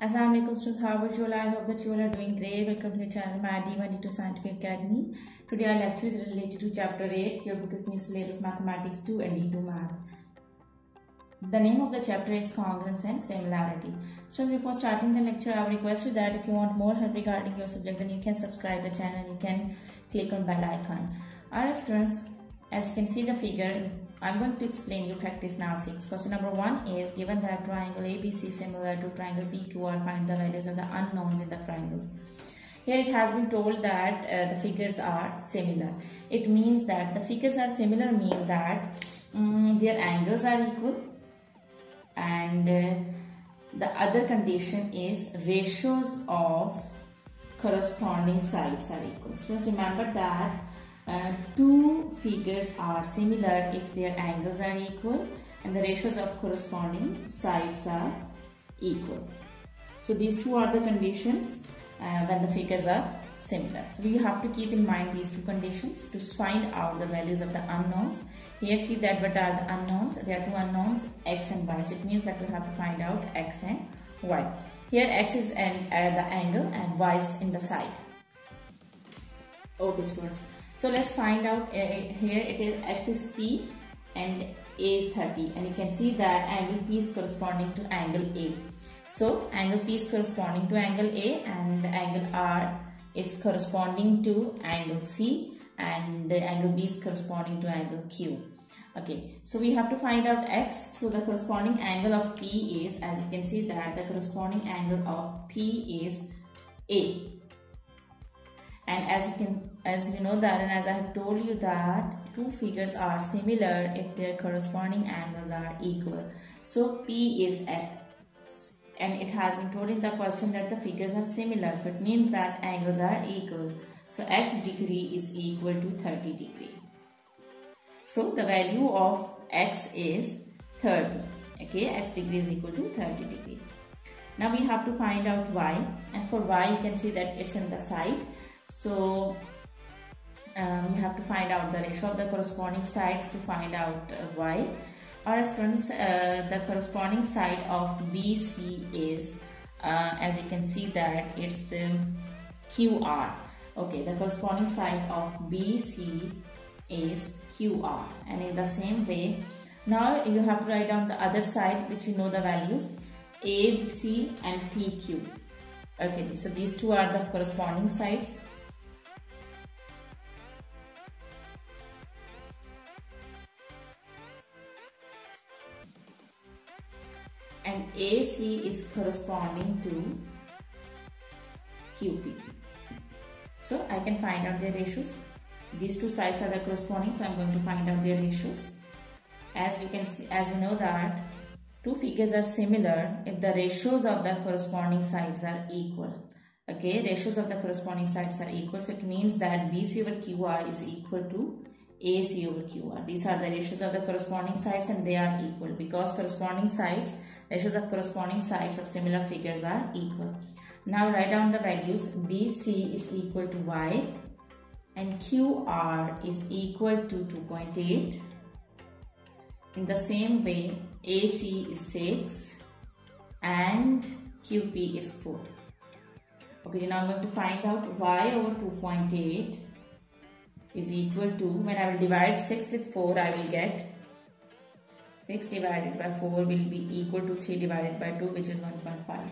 Assalamualaikum students, how are you all? I hope that you all are doing great. Welcome to the channel My D1D2 Scientific Academy. Today our lecture is related to chapter 8. Your book is New Syllabus Mathematics 2 and D2 Math. The name of the chapter is Congruence and Similarity. So before starting the lecture, I request you that if you want more help regarding your subject, then you can subscribe the channel. You can click on bell icon. Alright students, as you can see the figure I'm going to explain you practice now 6. Question number 1 is given that triangle ABC similar to triangle PQR find the values of the unknowns in the triangles. Here it has been told that uh, the figures are similar. It means that the figures are similar mean that um, their angles are equal and uh, the other condition is ratios of corresponding sides are equal. So just remember that uh, two figures are similar if their angles are equal and the ratios of corresponding sides are equal. So these two are the conditions uh, when the figures are similar. So we have to keep in mind these two conditions to find out the values of the unknowns. Here see that what are the unknowns? There are two unknowns x and y. So it means that we have to find out x and y. Here x is an, uh, the angle and y is in the side. Okay students. So let's find out uh, here it is x is p and a is 30 and you can see that angle p is corresponding to angle a. So angle p is corresponding to angle a and angle r is corresponding to angle c and angle b is corresponding to angle q. Okay, so we have to find out x. So the corresponding angle of p is as you can see that the corresponding angle of p is a and as you can as you know that and as I have told you that two figures are similar if their corresponding angles are equal. So P is X and it has been told in the question that the figures are similar so it means that angles are equal. So X degree is equal to 30 degree. So the value of X is 30. Okay, X degree is equal to 30 degree. Now we have to find out Y and for Y you can see that it's in the side so um, you have to find out the ratio of the corresponding sides to find out uh, y. Our students, uh, the corresponding side of BC is, uh, as you can see that it's um, QR. Okay, the corresponding side of BC is QR. And in the same way, now you have to write down the other side which you know the values AC and PQ. Okay, so these two are the corresponding sides and AC is corresponding to QP. So I can find out their ratios. These two sides are the corresponding, so I'm going to find out their ratios. As you can see, as you know that two figures are similar if the ratios of the corresponding sides are equal. Okay, ratios of the corresponding sides are equal, so it means that BC over QR is equal to AC over QR. These are the ratios of the corresponding sides and they are equal because corresponding sides ratios of corresponding sides of similar figures are equal. Now write down the values BC is equal to Y and QR is equal to 2.8. In the same way AC is 6 and QP is 4. Okay, now I'm going to find out Y over 2.8 is equal to, when I will divide 6 with 4, I will get 6 divided by 4 will be equal to 3 divided by 2 which is 1.5.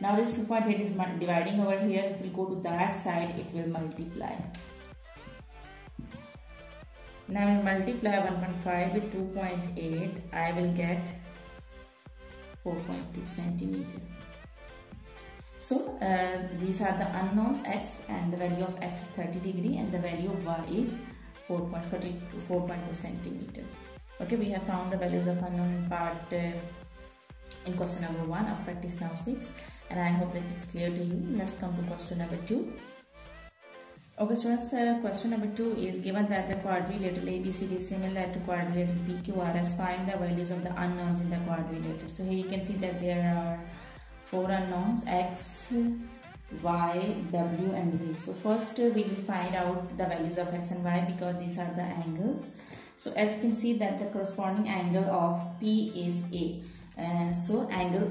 Now this 2.8 is dividing over here, it will go to that side, it will multiply. Now I will multiply 1.5 with 2.8, I will get 4.2 centimeter. So uh, these are the unknowns x and the value of x is 30 degree and the value of y is 4.42 to 4.2 centimeter. Okay, we have found the values of unknown part uh, in question number 1 of practice now 6 and I hope that it's clear to you. Let's come to question number 2. Okay students, uh, question number 2 is given that the quadrilateral ABCD is similar to quadrilateral PQRS, find the values of the unknowns in the quadrilateral. So here you can see that there are four unknowns x y w and z so first we will find out the values of x and y because these are the angles so as you can see that the corresponding angle of p is a uh, so angle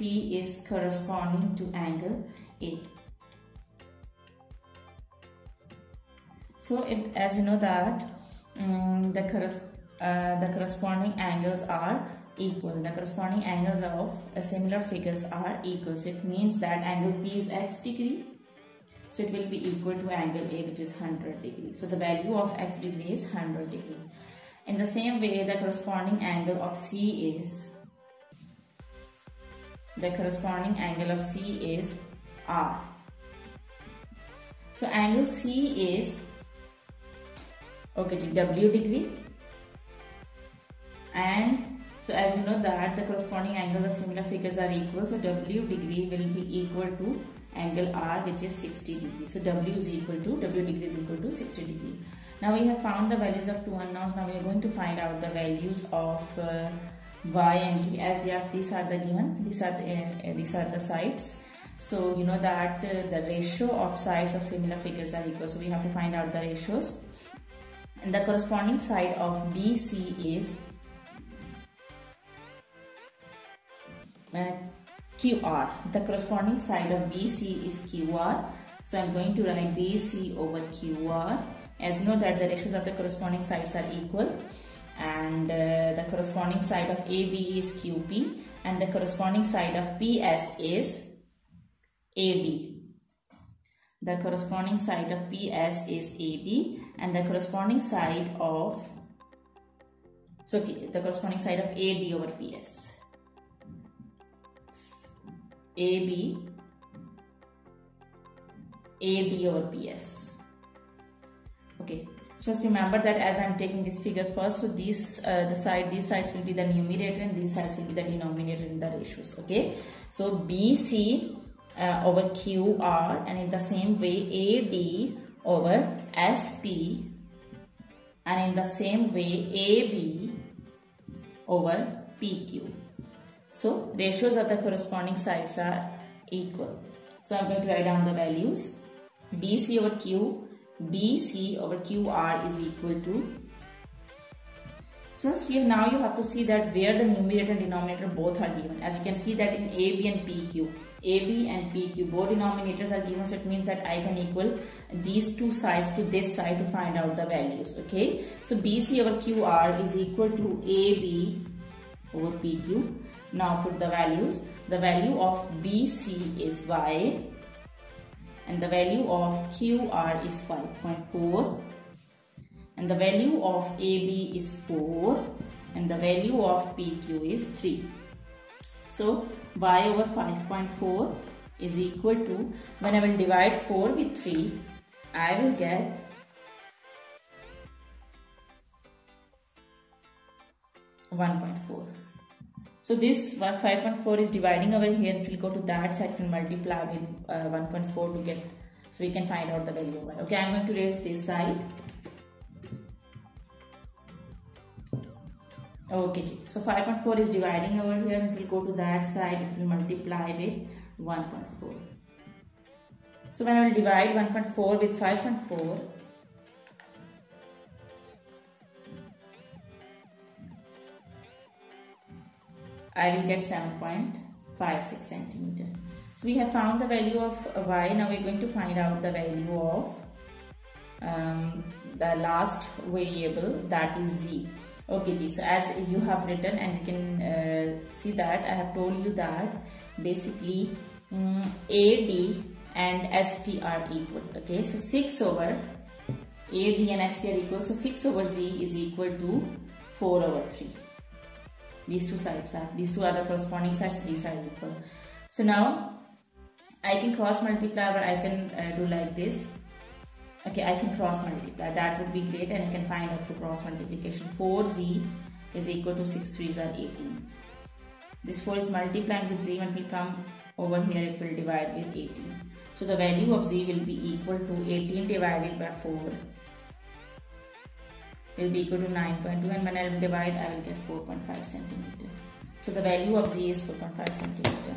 P is corresponding to angle A. So as you know that um, the, uh, the corresponding angles are equal. The corresponding angles of uh, similar figures are equal. So it means that angle P is x degree. So it will be equal to angle A which is 100 degree. So the value of x degree is 100 degree. In the same way the corresponding angle of C is the corresponding angle of C is R. So angle C is okay W degree and so as you know that the corresponding angles of similar figures are equal so W degree will be equal to angle R which is 60 degree. So W is equal to W degree is equal to 60 degree. Now we have found the values of two unknowns. Now we are going to find out the values of uh, y and z as they are these are the given these are the, uh, these are the sides so you know that uh, the ratio of sides of similar figures are equal so we have to find out the ratios and the corresponding side of bc is uh, qr the corresponding side of bc is qr so i'm going to write bc over qr as you know that the ratios of the corresponding sides are equal. And uh, the corresponding side of AB is QP and the corresponding side of PS is AD. The corresponding side of PS is AD and the corresponding side of so the corresponding side of AD over PS. AB AD over PS. Okay, so just remember that as I'm taking this figure first, so these uh, the side these sides will be the numerator and these sides will be the denominator in the ratios. Okay, so BC uh, over QR and in the same way AD over SP and in the same way AB over PQ. So ratios of the corresponding sides are equal. So I'm going to write down the values. BC over Q BC over QR is equal to so here now you have to see that where the numerator and denominator both are given. As you can see that in AB and PQ, AB and PQ both denominators are given so it means that I can equal these two sides to this side to find out the values. Okay. So BC over QR is equal to AB over PQ. Now put the values. The value of BC is Y and the value of QR is 5.4 and the value of AB is 4 and the value of PQ is 3. So y over 5.4 is equal to when I will divide 4 with 3 I will get one point four. So this 5.4 is dividing over here. It will go to that side and multiply with uh, 1.4 to get. So we can find out the value of y. Okay, I'm going to raise this side. Okay, so 5.4 is dividing over here. It will go to that side. It will multiply with 1.4. So when I will divide 1.4 with 5.4, I will get 7.56 centimeter. So we have found the value of y. Now we're going to find out the value of um, the last variable that is z. Okay, G. So as you have written and you can uh, see that I have told you that basically um, AD and SP are equal. Okay, so 6 over AD and SP are equal. So 6 over Z is equal to 4 over 3 these two sides are these two the corresponding sides these are equal. So now I can cross multiply or I can uh, do like this. Okay I can cross multiply. That would be great and I can find out through cross multiplication. 4z is equal to 6 3s are 18 this 4 is multiplying with z and will come over here it will divide with 18 so the value of z will be equal to 18 divided by 4 will be equal to 9.2 and when I will divide I will get 4.5 centimeter. So the value of z is 4.5 centimeter.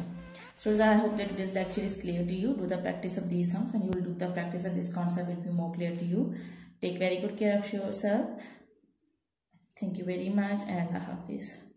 So I hope that this lecture is clear to you. Do the practice of these sums. and you will do the practice and this concept will be more clear to you. Take very good care of yourself. Thank you very much and Allah Hafiz.